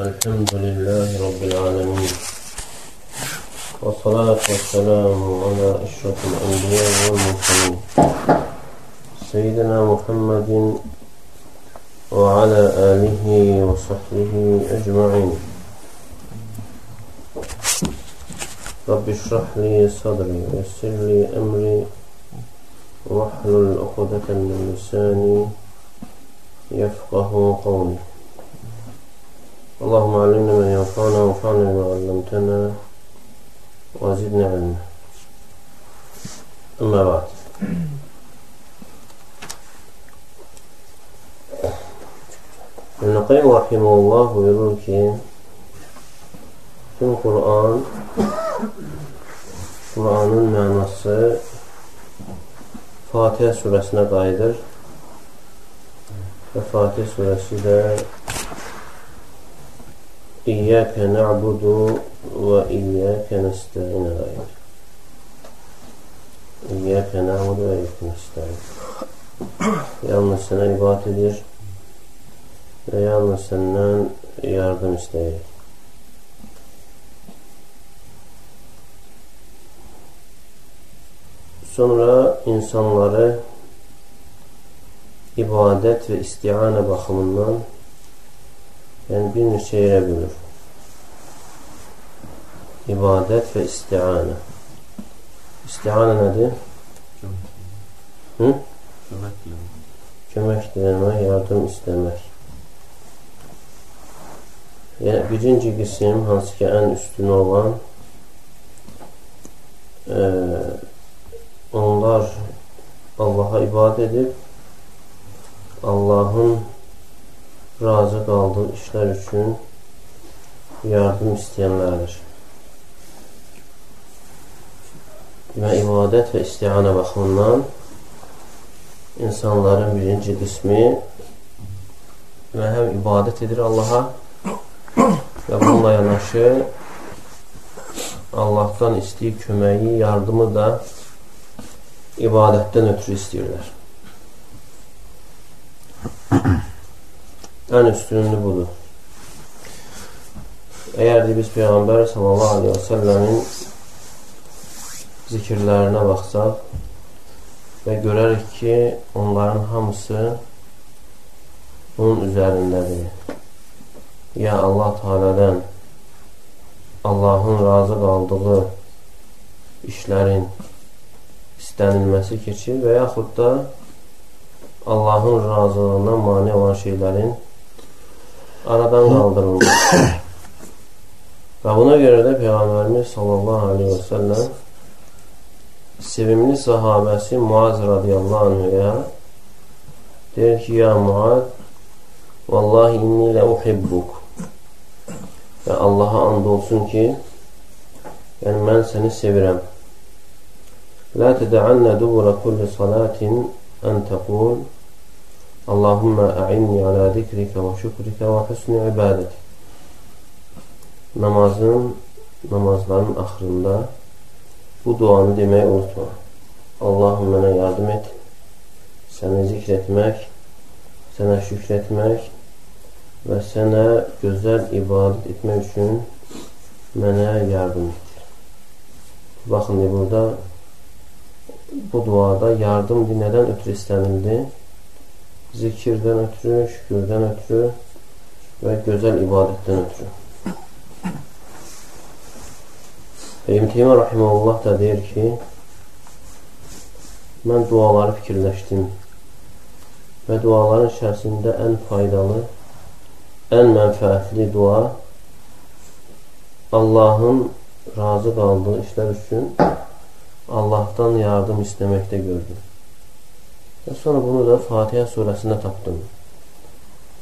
الحمد لله رب العالمين. والصلاة والسلام على أشرف الأنبياء والمرسلين. سيدنا محمد وعلى آله وصحبه أجمعين. رب اشرح لي صدري ويسر لي أمري واحلل عقدة من لساني يفقه قولي. اللهم علمنا ما ينفعنا وانفعنا بما علمتنا وزدنا علما أما بعد İbn-i Qayyum Rahimullah buyurur ki tüm Kur'an Kur'anın mənası Fatihə surəsinə qayıdır və Fatihə surəsi də İyyəkə na'budu və iyyəkə nəstəinə qayıdır. İyyəkə na'budu və iyyəkə nəstəin. Yalnız sənə ibadət edir və yalnız səndən yardım istəyir. Sonra insanları ibadət və istianə baxımından yəni bir neçə yerə bölür. İbadət və istianə. İstianə nədir? Hı? Kömək diləmək, yardım istəmək. Yəni, birinci qism, hansı ki, ən üstün olan e, onlar Allaha ibadət edib Allahın razı qaldığı işlər üçün yardım istəyənlərdir. Və ibadət və istianə baxımından insanların birinci qismi və həm ibadət edir Allaha və bununla yanaşı Allahdan istəyir köməyi, yardımı da ibadətdən ötürü istəyirlər. Ən üstünlüğü budur. Əgər de, biz Peyğəmbər sallallahu aleyhi və səlləmin zikirlərinə baxsaq və görərik ki, onların hamısı bunun üzərindədir. Ya Allah Teala'dan Allahın razı qaldığı işlərin istənilməsi keçir və yaxud da Allahın razılığına mani olan şeylərin aradan qaldırıldı. və buna görə də Peyğəmbərimiz sallallahu aleyhi və səlləm sevimli sahabəsi Muaz radiyallahu anhüya deyir ki, ya Muaz vallahi inni lə uhibbuk. Və Allaha and olsun ki yəni mən səni sevirəm lə tədəənnə dubura kulli salatin ən təqul Allahümme a'inni alə dikrikə və şükrikə və hüsnü ibadətik. Namazın, namazların axırında bu duanı deməyi unutma. Allahım mənə yardım et, sənə zikr etmək, sənə şükr etmək və sənə gözəl ibadət etmək üçün mənə yardım edir. Baxın, burada bu duada yardım nədən ötürü istənildi? Zikirdən ötürü, şükürdən ötürü və gözəl ibadətdən ötürü. İbn Teymiyyə rahimehullah da deyir ki, mən duaları fikirləşdim və duaların içərisində ən faydalı, ən mənfəətli dua Allahın razı qaldığı işlər üçün Allahdan yardım istəməkdə gördüm. Və sonra bunu da Fatihə surəsində tapdım.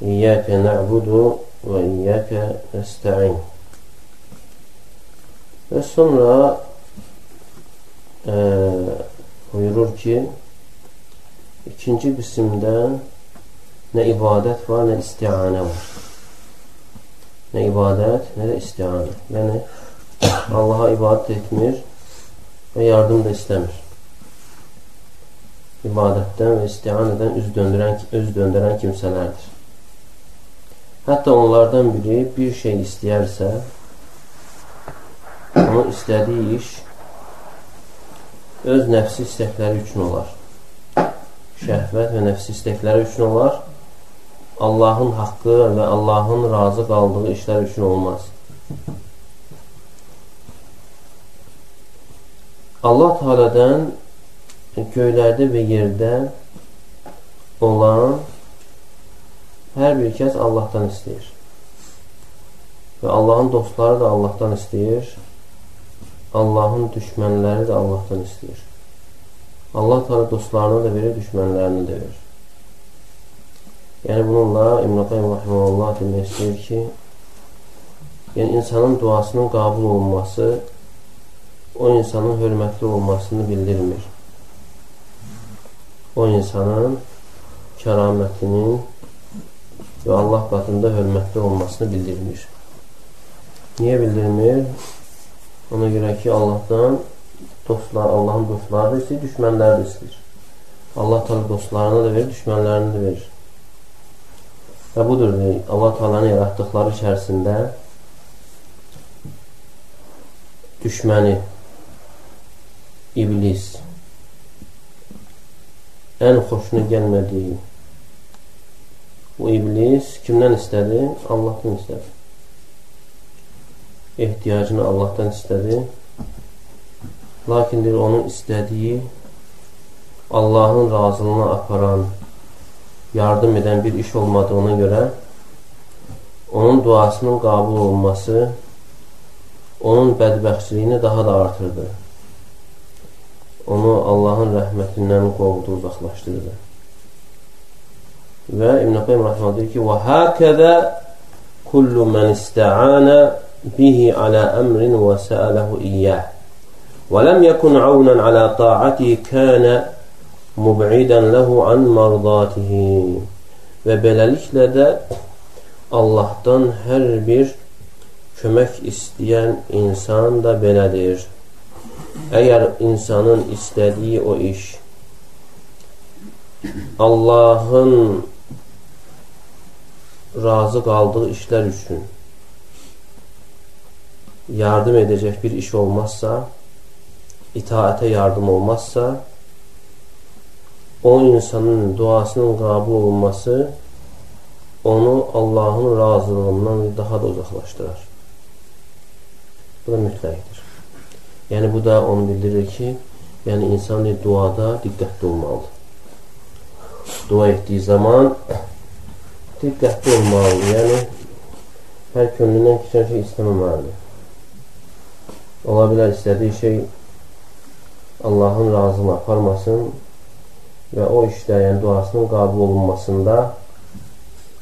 İyyəkə nə'budu və iyyəkə nəstə'in. Və sonra e, buyurur ki, ikinci qismdə nə ibadət var, nə istianə var. Nə ibadət, nə də istianə. Yəni, Allaha ibadət etmir, və yardım da istəmir. İbadətdən və istihan edən üz döndürən, öz döndürən kimsələrdir. Hətta onlardan biri bir şey istəyərsə, onun istədiyi iş öz nəfsi istəkləri üçün olar. Şəhvət və nəfsi istəkləri üçün olar. Allahın haqqı və Allahın razı qaldığı işlər üçün olmaz. Allah Teala'dan göylərdə və yerdə olan hər bir kəs Allahdan istəyir. Və Allahın dostları da Allahdan istəyir. Allahın düşmənləri də Allahdan istəyir. Allah Teala dostlarına da verir, düşmənlərini də verir. Yəni bununla İbn-i Qayyum Rahimullah demək istəyir ki, yəni insanın duasının qabul olunması o insanın hörmətli olmasını bildirmir. O insanın kəramətinin və Allah qatında hörmətli olmasını bildirmir. Niyə bildirmir? Ona görə ki, Allahdan dostlar, Allahın dostları da istəyir, düşmənləri də istəyir. Allah taala dostlarına da verir, düşmənlərini də verir. Və budur, Allah Taala'nın yaratdıqları içərisində düşməni iblis ən xoşuna gəlmədiyi Bu iblis kimdən istədi? Allahdan istədi. Ehtiyacını Allahdan istədi. Lakin deyir, onun istədiyi Allahın razılığına aparan, yardım edən bir iş olmadığına görə onun duasının qabul olması onun bədbəxtçiliyini daha da artırdı Onu Allahın rəhmətindən qovdu, uzaqlaşdırdı. Və İbn-i Qayyum Rahman deyir ki, وَهَكَذَا كُلُّ مَنْ اسْتَعَانَ بِهِ عَلَى أَمْرٍ وَسَأَلَهُ إِيَّهِ وَلَمْ يَكُنْ عَوْنًا عَلَى طَاعَتِهِ كَانَ مُبْعِدًا لَهُ عَنْ مَرْضَاتِهِ Və beləliklə də Allahdan hər bir kömək istəyən insan da belədir. Əgər insanın istədiyi o iş Allahın razı qaldığı işlər üçün yardım edəcək bir iş olmazsa, itaətə yardım olmazsa, o insanın duasının qabul olunması onu Allahın razılığından daha da uzaqlaşdırar. Bu da mütləqdir. Yəni, bu da onu bildirir ki, yəni insan duada diqqətli olmalıdır dua etdiyi zaman diqqətli olmalıdır. Yəni, hər könlündən keçən şey istəməməlidir. Ola bilər, istədiyi şey Allahın razılığına aparmasın və o işdə, yəni duasının qabul olunmasında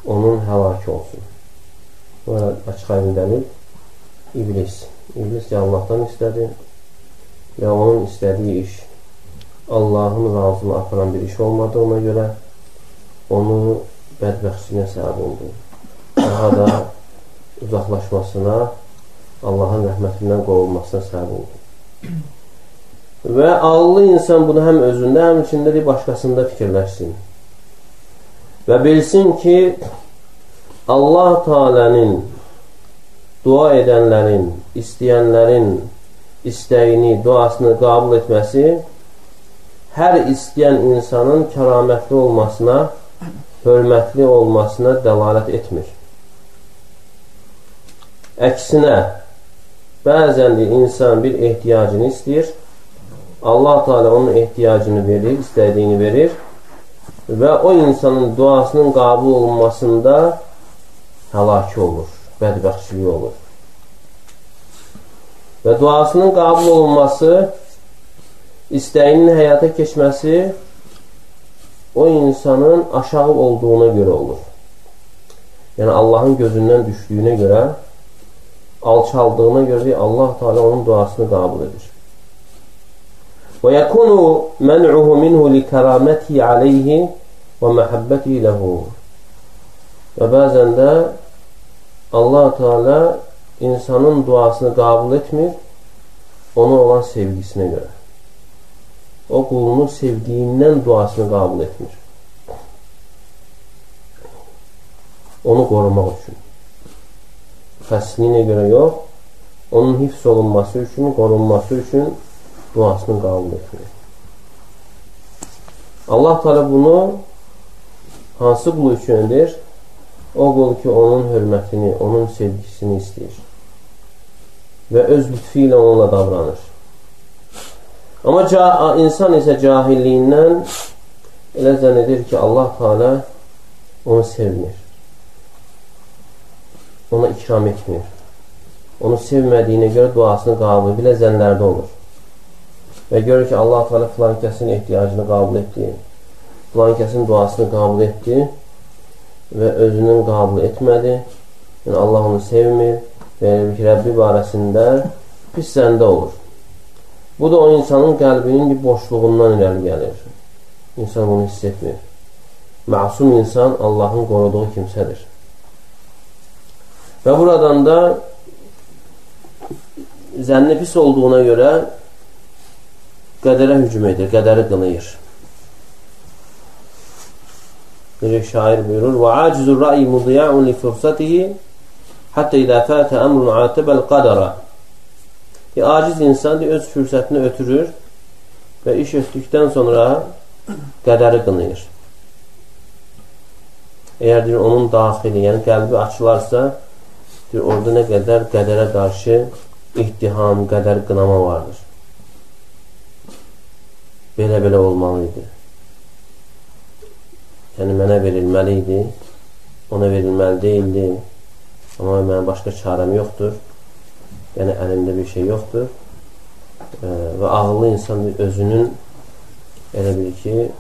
onun həlak olsun. Bu açıq aydın dəlil iblis. İblis ya Allahdan istədi və onun istədiyi iş Allahın razılığına aparan bir iş olmadığına görə onu bədbəxtçiliyə səbəb oldu. Daha da uzaqlaşmasına, Allahın rəhmətindən qovulmasına səbəb oldu. Və ağıllı insan bunu həm özündə, həm içində de, başqasında fikirləşsin. Və bilsin ki, Allah Teala'nın dua edənlərin, istəyənlərin istəyini, duasını qabul etməsi hər istəyən insanın kəramətli olmasına hörmətli olmasına dəlalət etmir. Əksinə, bəzən də insan bir ehtiyacını istəyir, Allah Teala onun ehtiyacını verir, istədiyini verir və o insanın duasının qabul olunmasında həlaki olur, bədbəxtçiliyi olur. Və duasının qabul olunması, istəyinin həyata keçməsi o insanın aşağı olduğuna görə olur. Yəni Allahın gözündən düşdüyünə görə, alçaldığına görə Allah Teala onun duasını qəbul edir. Və yəkunu mən'uhu minhu li kəramətihi aleyhi və məhəbbətihi ləhu. Və bəzən də Allah Teala insanın duasını qəbul etmir, ona olan sevgisinə görə o qulunu sevdiyindən duasını qabul etmir. onu qorumaq üçün. Xəstəliyinə görə yox, onun hifz olunması üçün, qorunması üçün duasını qəbul etmək. Allah Teala bunu hansı qulu üçün edir? O qul ki, onun hörmətini, onun sevgisini istəyir və öz lütfi ilə onunla davranır. Amma insan isə cahilliyindən elə zənn edir ki, Allah Teala onu sevmir. Ona ikram etmir. Onu sevmədiyinə görə duasını qabul bilə zənlərdə olur. Və görür ki, Allah Teala filan kəsin ehtiyacını qabul etdi. Filan kəsin duasını qabul etdi və özünün qabul etmədi. Yəni Allah onu sevmir və Rəbbi barəsində pis zəndə olur. Bu da o insanın qəlbinin bir boşluğundan irəli gəlir. İnsan bunu hiss etmir. Məsum insan Allahın qoruduğu kimsədir. Və buradan da zənni pis olduğuna görə qədərə hücum edir, qədəri qınayır. Necə şair buyurur: "Və acizur ra'yi mudiya'un li fursatihi hatta idza fata amrun atibal qadara." Bir aciz insan deyir, öz fürsətini ötürür və iş etdikdən sonra qədəri qınayır. Əgər deyir, onun daxili, yəni qəlbi açılarsa, deyir, orada nə qədər qədərə qarşı ihtiham, qədər qınama vardır. Belə-belə olmalı idi. Yəni, mənə verilməli idi, ona verilməli deyildi, amma mənə başqa çarəm yoxdur yəni əlində bir şey yoxdur e, və ağıllı insan özünün elə bilir ki,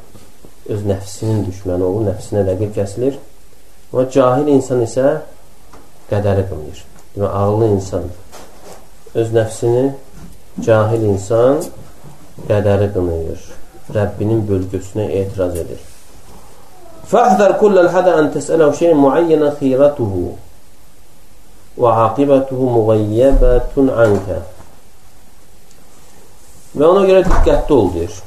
öz nəfsinin düşməni olur, nəfsinə rəqib kəsilir. Amma cahil insan isə qədəri qılır. Demək, ağıllı insan öz nəfsini, cahil insan qədəri qınıyır. Rəbbinin bölgüsünə etiraz edir. Fəhdər kulləl hədə ən təsələv şeyin muayyənə xeyrətuhu aqibətuhu müğəyyəbətun ankə və ona görə diqqətli ol deyir.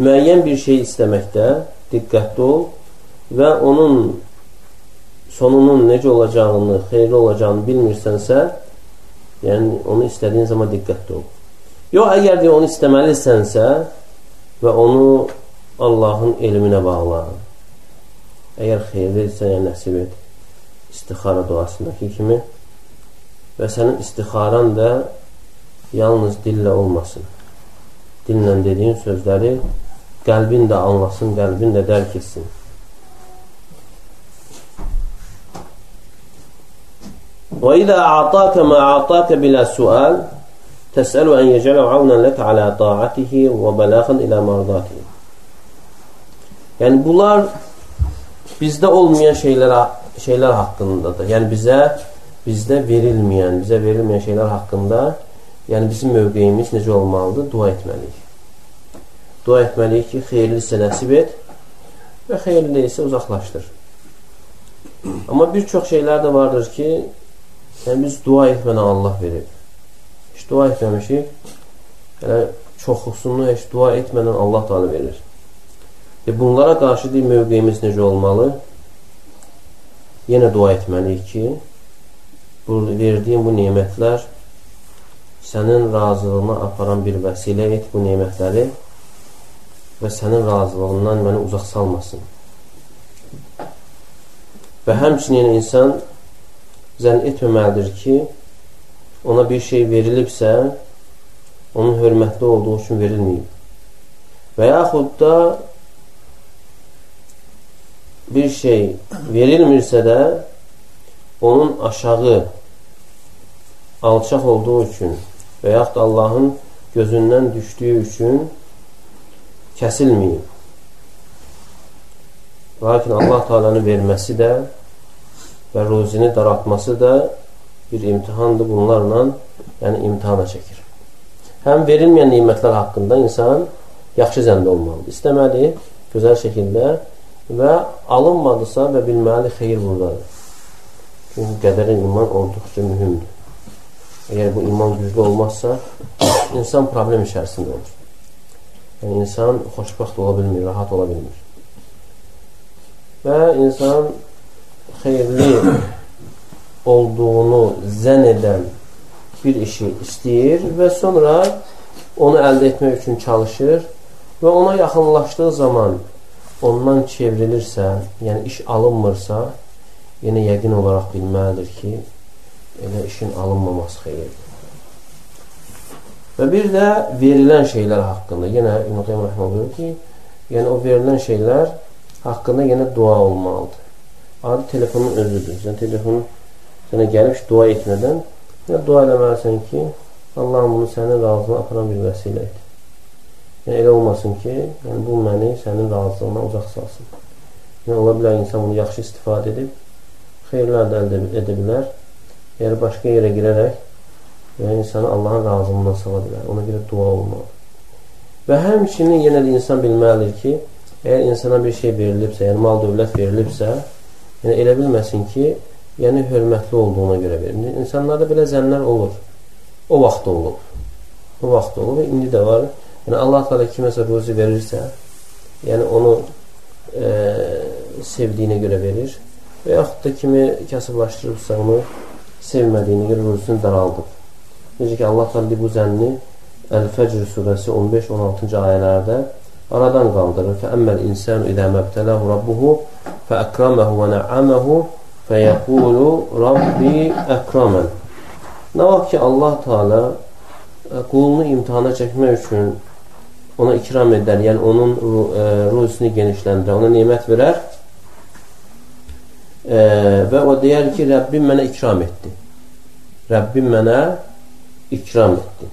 Müəyyən bir şey istəməkdə diqqətli ol və onun sonunun necə olacağını, xeyirli olacağını bilmirsənsə, yəni onu istədiyin zaman diqqətli ol. Yox, əgər deyə onu istəməlisənsə və onu Allahın elminə bağla. Əgər xeyirlidirsə, yəni nəsib et istixara duasındakı kimi və sənin istixaran da yalnız dillə olmasın. Dillə dediyin sözləri qəlbin də anlasın, qəlbin də dərk etsin. Və izə a'taka ma a'taka bilə sual təsəlu ən yəcələ avnan ləkə alə ta'atihi və bələğən ilə mardatihi. Yəni, bunlar bizdə olmayan şeylərə şeylər haqqındadır. Yəni bizə bizdə verilməyən, bizə verilməyən şeylər haqqında, yəni bizim mövqeyimiz necə olmalıdır? Dua etməliyik. Dua etməliyik ki, xeyirlisə nəsib et və xeyirli deyilsə uzaqlaşdır. Amma bir çox şeylər də vardır ki, yəni biz dua etmədən Allah verir. Heç dua etməmişik, yəni çoxusunu heç dua etmədən Allah da verir. E, bunlara qarşı deyil, mövqeyimiz necə olmalı? Yenə dua etməliyik ki, bu, verdiyin bu nemətlər sənin razılığına aparan bir vəsilə et bu nemətləri və sənin razılığından məni uzaq salmasın. Və həmçinin insan zənn etməməlidir ki, ona bir şey verilibsə, onun hörmətli olduğu üçün verilməyib. Və yaxud da bir şey verilmirsə də onun aşağı alçaq olduğu üçün və yaxud Allahın gözündən düşdüyü üçün kəsilməyib. Lakin Allah Teala'nın verməsi də və ruzini daratması da bir imtihandır bunlarla, yəni imtihana çəkir. Həm verilməyən nimətlər haqqında insan yaxşı zəndə olmalıdır. İstəməli, gözəl şəkildə və alınmadısa və bilməli xeyir buradadır. Çünki qədərə iman olduqca mühümdür. Əgər bu iman güclü olmazsa, insan problem içərisində olur. Yəni, insan xoşbaxt ola bilmir, rahat ola bilmir. Və insan xeyirli olduğunu zən edən bir işi istəyir və sonra onu əldə etmək üçün çalışır və ona yaxınlaşdığı zaman ondan çevrilirsə, yəni iş alınmırsa, yenə yəqin olaraq bilməlidir ki, elə işin alınmaması xeyirdir. Və bir də verilən şeylər haqqında, yenə Qayyim rəhməhullah buyurur ki, yəni o verilən şeylər haqqında yenə dua olmalıdır. Adi telefonun özüdür. Sən telefonu sənə gəlib dua etmədən yenə dua eləməlisən ki, Allahım bunu sənin razılığına aparan bir vəsilə et. Yəni elə olmasın ki, yəni bu məni sənin razılığına uzaq salsın. Yəni ola bilər insan bunu yaxşı istifadə edib xeyirlər də əldə edə bilər. Yəni başqa yerə girərək və insanı Allahın razılığından sala bilər. Ona görə dua olmalı. Və həmçinin yenə də insan bilməlidir ki, əgər insana bir şey verilibsə, yəni mal dövlət verilibsə, yəni elə bilməsin ki, yəni hörmətli olduğuna görə verilir. İnsanlarda belə zənlər olur. O vaxt olub. O vaxt olub və indi də var. Yəni Allah Teala kiməsə ruzi verirsə, yəni onu e, sevdiyinə görə verir və yaxud da kimi kasıblaşdırıbsa onu sevmədiyinə görə ruzisini daraldıb. Necə ki, Allah təala bu zənni Əl-Fəcr surəsi 15-16-cı ayələrdə aradan qaldırır. Fəəmməl insanu idə məbtələhu rabbuhu fəəkraməhu və nə'aməhu fəyəqulu rabbi əkramən. Nə vaxt ki, Allah Teala e, qulunu imtihana çəkmək üçün ona ikram edər, yəni onun e, ruhusunu genişləndirər, ona nemət verər e, və o deyər ki, Rəbbim mənə ikram etdi. Rəbbim mənə ikram etdi.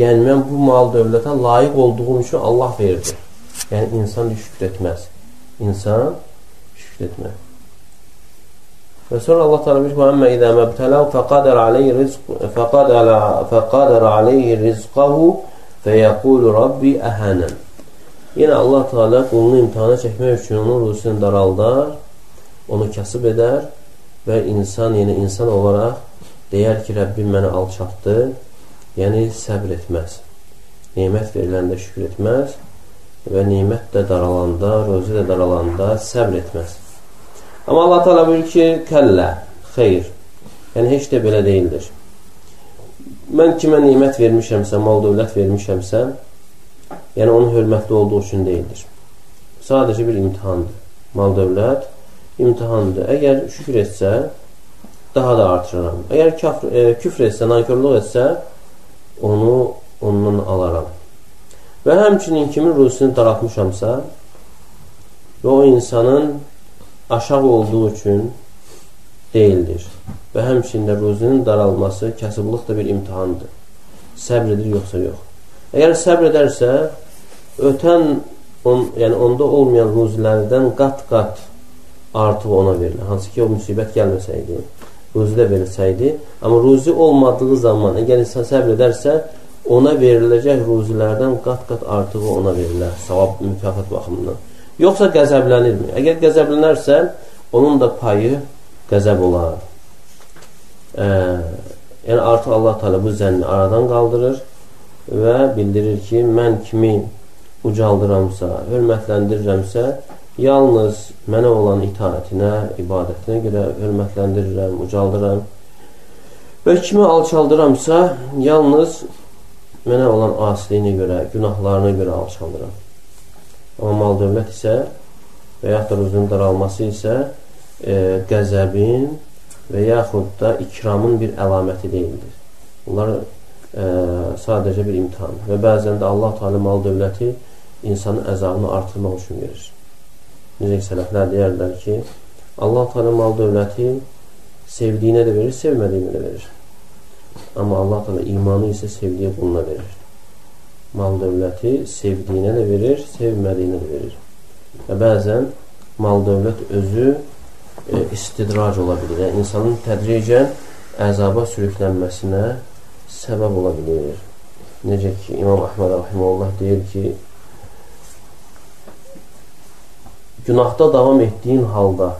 Yəni, mən bu mal dövlətə layiq olduğum üçün Allah verdi. Yəni, insan şükür etməz. İnsan şükür etməz. Və sonra Allah təala bir "Əmmə izə məbtələu fəqadər aleyhi rizq fəqadər aleyhi rizqahu fəyəqulu rabbi əhənən." Yenə Allah Teala qulunu imtihana çəkmək üçün onun ruzusunu daraldar, onu kasıb edər və insan, yəni insan olaraq deyər ki, Rəbbim mənə alçatdı, yəni səbr etməz. Nemət veriləndə şükür etməz və nemət də daralanda, rozu da daralanda səbr etməz. Amma Allah təala buyurur ki, kəllə, xeyr. Yəni heç də belə deyildir. Mən kimə nemət vermişəmsə, mal dövlət vermişəmsə, yəni onun hörmətli olduğu üçün deyildir. Sadəcə bir imtihandır. Mal dövlət imtihandır. Əgər şükür etsə, daha da artıraram. Əgər kafr, e, küfr etsə, nankörlük etsə, onu ondan alaram. Və həmçinin kimin ruzisini daraltmışamsa və o insanın aşağı olduğu üçün deyildir. Və həmçində ruzinin daralması kasıblıq da bir imtihandır. Səbr edir, yoxsa yox. Əgər səbr edərsə, ötən on, yəni onda olmayan ruzilərdən qat-qat artıq ona verilir. Hansı ki, o müsibət gəlməsəydi ruzi də verilsəydi. Amma ruzi olmadığı zaman, əgər insan səbr edərsə, ona veriləcək ruzilərdən qat-qat artığı ona verilər, savab, mükafat baxımından. Yoxsa qəzəblənirmi? Əgər qəzəblənərsə, onun da payı qəzəb olar. Ə, yəni artıq Allah Teala bu zənni aradan qaldırır və bildirir ki, mən kimi ucaldıramsa, hörmətləndirirəmsə, yalnız mənə olan itaətinə, ibadətinə görə hörmətləndirirəm, ucaldıram. Və kimi alçaldıramsa, yalnız mənə olan asiliyinə görə, günahlarına görə alçaldıram. Amma mal dövlət isə və yaxud da ruzun daralması isə e, qəzəbin və yaxud da ikramın bir əlaməti deyildir. Bunlar e, sadəcə bir imtihan. Və bəzən də Allah Teala mal dövləti insanın əzabını artırmaq üçün verir. Necə ki, sələflər deyərlər ki, Allah Teala mal dövləti sevdiyinə də verir, sevmədiyinə də verir. Amma Allah Teala imanı isə sevdiyi quluna verir. Mal dövləti sevdiyinə də verir, sevmədiyinə də verir. Və bəzən mal dövlət özü e, istidrac ola bilir. Yəni, insanın tədricən əzaba sürüklənməsinə səbəb ola bilir. Necə ki, İmam Əhməd Rahimullah deyir ki, günahda davam etdiyin halda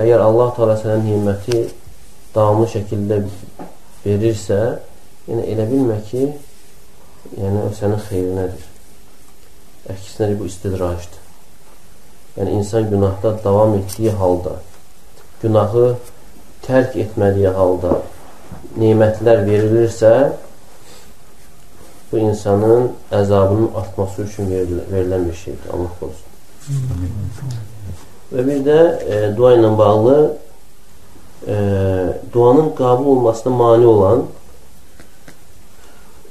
əgər Allah Teala sənə niməti davamlı şəkildə verirsə, yəni elə bilmə ki, yəni o sənin xeyrinədir. Əksinə bu istidracdır. Yəni insan günahda davam etdiyi halda, günahı tərk etmədiyi halda nemətlər verilirsə, bu insanın əzabının artması üçün verilən bir şeydir. Allah qorusun. Və bir də e, dua ilə bağlı e, duanın qabul olmasına mani olan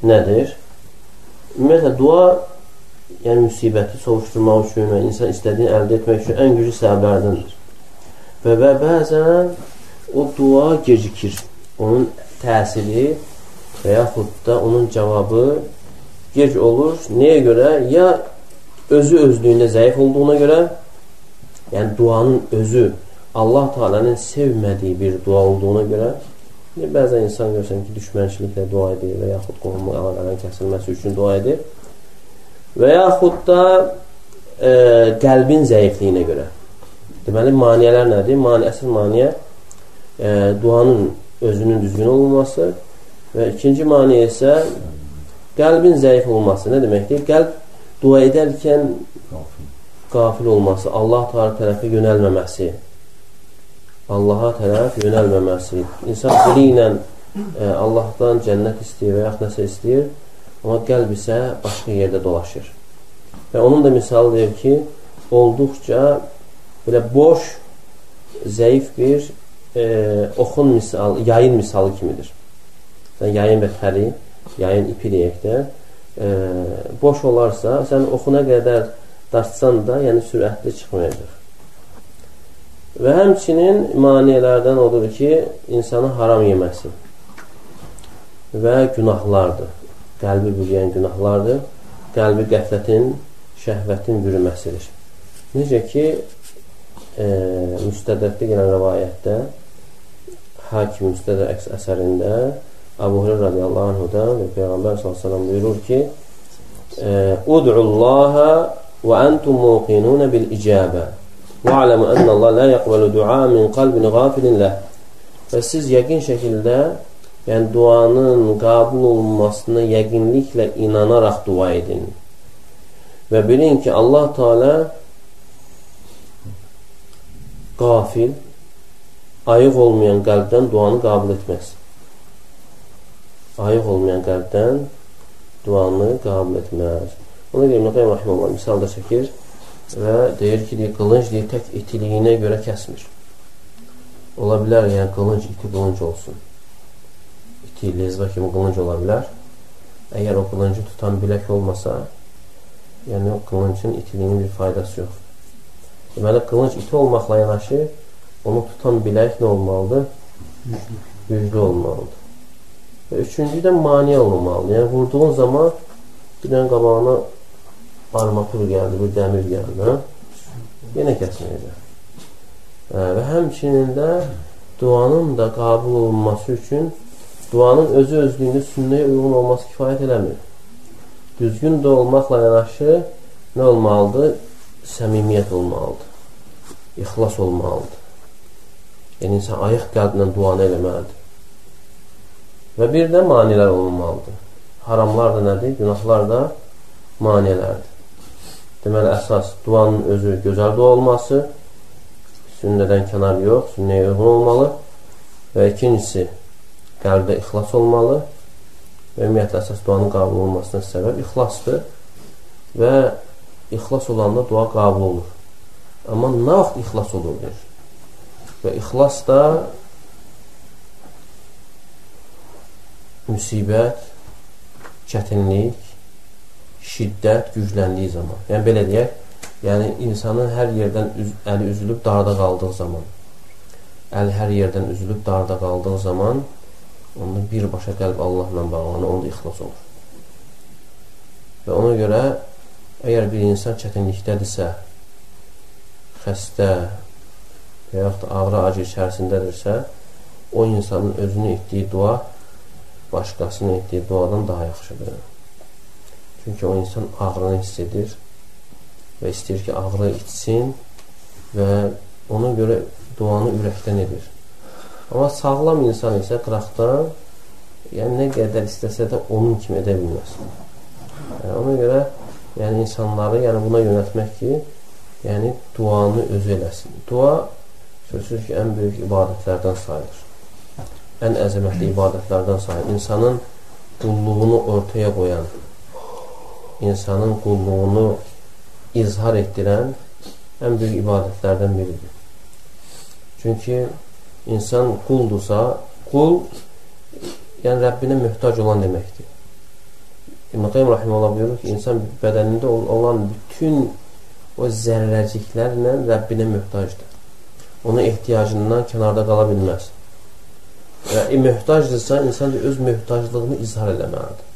nədir? Ümumiyyətlə, dua yəni müsibəti sovuşturmaq üçün və insan istədiyini əldə etmək üçün ən güclü səbəblərdəndir. Və, və bəzən o dua gecikir. Onun təsiri və yaxud da onun cavabı gec olur. Nəyə görə? Ya özü özlüyündə zəif olduğuna görə, yəni duanın özü Allah Taala'nın sevmədiyi bir dua olduğuna görə yəni, bəzən insan görsən ki, düşmənçiliklə dua edir və yaxud qohumu əlaqələrin kəsilməsi üçün dua edir və yaxud da e, qəlbin zəifliyinə görə. Deməli, maniyələr nədir? Mani, əsl maniyə e, duanın özünün düzgün olunması və ikinci maniyə isə qəlbin zəif olması. Nə deməkdir? Qəlb dua edərkən qafil olması, Allah tərəfə yönəlməməsi, Allaha tərəf yönəlməməsi, insan dili ilə e, Allahdan cənnət istəyir və yaxud nəsə istəyir, amma qəlb isə başqa yerdə dolaşır. Və onun da misalı deyir ki, olduqca belə boş, zəif bir e, oxun misal, yayın misalı kimidir. Sən yayın və təri, yayın ipi deyək də, e, boş olarsa, sən oxuna qədər dartsan da, yəni sürətli çıxmayacaq. Və həmçinin maniyələrdən odur ki, insanın haram yeməsi və günahlardır qəlbi bürüyən günahlardır. Qəlbi qəflətin, şəhvətin bürüməsidir. Necə ki, e, müstədəbdə gələn rəvayətdə, hakim müstədə əks əsərində Əbu Hürr radiyallahu anhudan və Peyğəmbər s.ə.v buyurur ki, e, Ud'ullaha və əntum muqinunə bil icabə və aləmə ənnə Allah lə yəqbəlu dua min qalbin qafilin ləh və siz yəqin şəkildə yəni duanın qəbul olunmasına yəqinliklə inanaraq dua edin və bilin ki Allah Teala qafil ayıq olmayan qəlbdən duanı qəbul etməz ayıq olmayan qəlbdən duanı qəbul etməz Ona görə İbn Qayyim rahimehullah misal da çəkir və deyir ki, deyir, qılınc deyir, tək itiliyinə görə kəsmir. Ola bilər, yəni qılınc iti qılınc olsun. İti, lezva kimi qılınc ola bilər. Əgər o qılıncı tutan bilək olmasa, yəni o qılıncın itiliyinin bir faydası yox. Deməli, qılınc iti olmaqla yanaşı, onu tutan bilək nə olmalıdır? Güclü olmalıdır. Və üçüncü də maniyə olmalıdır. Yəni, vurduğun zaman bir dənə qabağına armatur gəldi, bir dəmir gəldi, hə? yenə kəsməyəcək. Hə, və həmçinin də duanın da qabul olunması üçün duanın özü özlüyündə sünnəyə uyğun olması kifayət eləmir. Düzgün də olmaqla yanaşı nə olmalıdır? Səmimiyyət olmalıdır. İxlas olmalıdır. Yəni, insan ayıq qəlblə duanı eləməlidir. Və bir də manilər olunmalıdır. Haramlar da nədir? Günahlar da maniyələrdir. Deməli, əsas duanın özü gözəl dua olması, sünnədən kənar yox, sünnəyə uyğun olmalı və ikincisi, qəlbdə ixlas olmalı və ümumiyyətlə əsas duanın qabul olmasına səbəb ixlasdır və ixlas olanda dua qabul olur. Amma nə vaxt ixlas olur? Deyir. Və ixlas da müsibət, çətinlik, şiddət gücləndiyi zaman. Yəni belə deyək, yəni insanın hər yerdən üz əli üzülüb darda qaldığı zaman, əl hər yerdən üzülüb darda qaldığı zaman, onda birbaşa qəlb Allahla bağlanır, onda ixlas olur. Və ona görə əgər bir insan çətinlikdədirsə, xəstə və yaxud da ağrı acı içərisindədirsə, o insanın özünü etdiyi dua başqasının etdiyi duadan daha yaxşıdır. Çünki o insan ağrını hiss edir və istəyir ki, ağrı içsin və ona görə duanı ürəkdən edir. Amma sağlam insan isə qıraqdan yəni nə qədər istəsə də onun kimi edə bilməz. Yəni, ona görə yəni insanları yəni buna yönətmək ki, yəni duanı özü eləsin. Dua sözsüz ki, ən böyük ibadətlərdən sayılır. Ən əzəmətli ibadətlərdən sayılır. İnsanın qulluğunu ortaya qoyan, insanın qulluğunu izhar etdirən ən böyük ibadətlərdən biridir. Çünki insan quldursa, qul yəni Rəbbinə möhtac olan deməkdir. İbn Qayyim rahimehullah buyurur ki, insan bədənində olan bütün o zərrəciklərlə Rəbbinə möhtacdır. Onun ehtiyacından kənarda qala bilməz. Və e, möhtacdırsa, insan öz möhtaclığını izhar eləməlidir.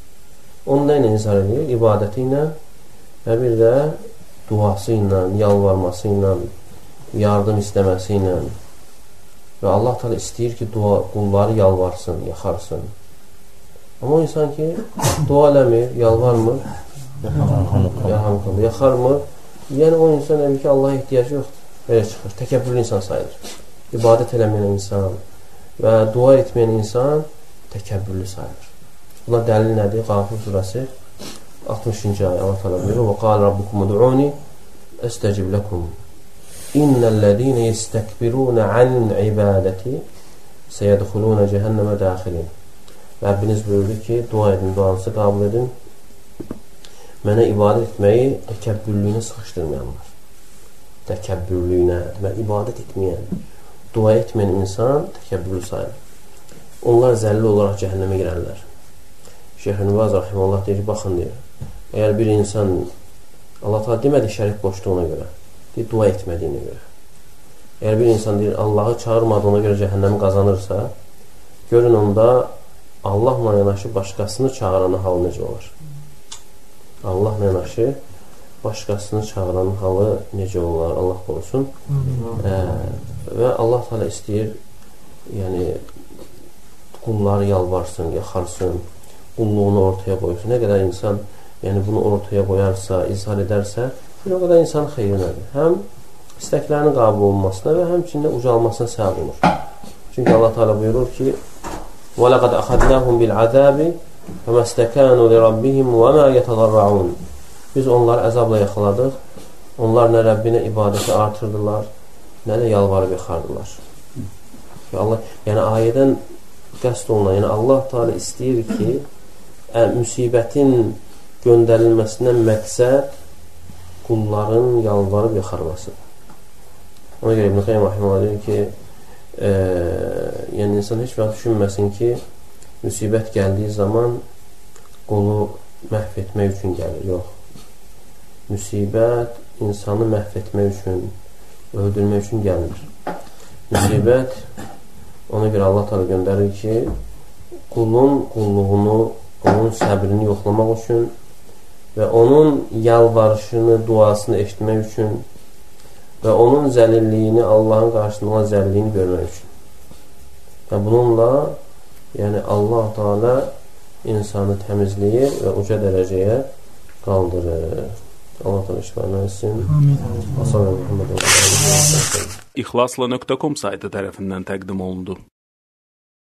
Onu nə ilə izhar edir? İbadəti ilə və bir də duası ilə, yalvarması ilə, yardım istəməsi ilə və Allah təala istəyir ki, dua qulları yalvarsın, yaxarsın. Amma o insan ki, dua eləmir, yalvarmır, yaxarmır, yaxarmır. Yəni o insan əmin ki, Allaha ehtiyacı yoxdur. Belə çıxır. Təkəbbürlü insan sayılır. İbadət eləməyən insan və dua etməyən insan təkəbbürlü sayılır. Buna dəlil nədir? Qafir surəsi 60-cı ayə Allah təala buyurur: "Və qala rabbukum ud'uni estecib lakum. İnnellezîne yestekbirûne an ibadeti seyedhulûne cehenneme dâhilin." Rəbbiniz buyurdu ki, dua edin, duanızı qəbul edin. Mənə ibadət etməyi təkəbbürlüyünə sıxışdırmayanlar. Təkəbbürlüyünə və ibadət etməyən, dua etməyən insan təkəbbürlü sayılır. Onlar zəlli olaraq cəhənnəmə girərlər. Şeyh Nüvaz Rahimullah deyir, baxın deyir, əgər bir insan Allah ta demədi şərik qoşduğuna görə, deyir, dua etmədiyinə görə. Əgər bir insan deyir, Allahı çağırmadığına görə cəhənnəmi qazanırsa, görün onda Allahla yanaşı başqasını çağıranın halı necə olar? Allahla yanaşı başqasını çağıranın halı necə olar? Allah qorusun. Ə, və Allah Teala istəyir, yəni qulları yalvarsın, yaxarsın, qulluğunu ortaya qoysun. Nə qədər insan yəni bunu ortaya qoyarsa, izhar edərsə, bir o qədər insan xeyrinədir. Həm istəklərinin qabul olunmasına və həmçində ucalmasına səbəb olur. Çünki Allah Teala buyurur ki: "Və laqad axadnahum bil azabi fəməstəkanu li rabbihim və ma yetədarraun." Biz onları əzabla yaxaladıq. Onlar nə Rəbbinə ibadəti artırdılar, nə də yalvarıb yaxardılar. Allah, yəni ayədən qəsd olunan, yəni Allah Teala istəyir ki, ə, müsibətin göndərilməsindən məqsəd qulların yalvarıb yaxarmasıdır. Ona görə İbn Qayyim Rahimullah deyir ki, e, yəni insan heç vaxt düşünməsin ki, müsibət gəldiyi zaman qulu məhv etmək üçün gəlir. Yox. Müsibət insanı məhv etmək üçün, öldürmək üçün gəlmir. Müsibət ona görə Allah təala göndərir ki, qulun qulluğunu onun səbrini yoxlamaq üçün və onun yalvarışını, duasını eşitmək üçün və onun zəlilliyini, Allahın qarşısında olan zəlliyini görmək üçün. Və bununla yəni Allah Teala insanı təmizləyir və uca dərəcəyə qaldırır. Allah Teala işləmək etsin. Amin. İxlasla.com saytı tərəfindən təqdim olundu.